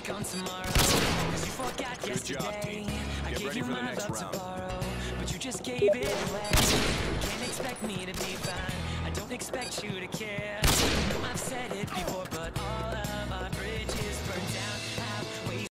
back on tomorrow. Cause you forgot Good yesterday. Job, I gave you my next love to borrow, but you just gave it away. You Can't expect me to be fine. I don't expect you to care.